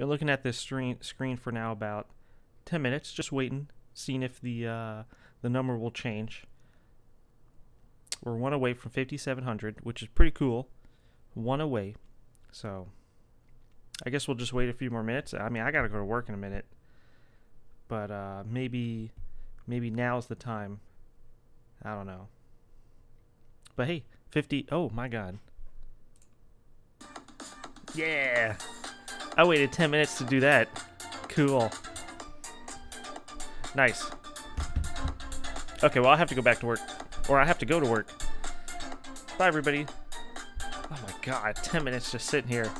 Been looking at this screen screen for now about 10 minutes, just waiting, seeing if the uh, the number will change. We're one away from 5,700, which is pretty cool. One away. So, I guess we'll just wait a few more minutes. I mean, I gotta go to work in a minute. But uh, maybe, maybe now's the time. I don't know. But hey, 50. Oh my god. Yeah! I waited 10 minutes to do that. Cool. Nice. Okay, well, I have to go back to work. Or I have to go to work. Bye, everybody. Oh my god, 10 minutes just sitting here.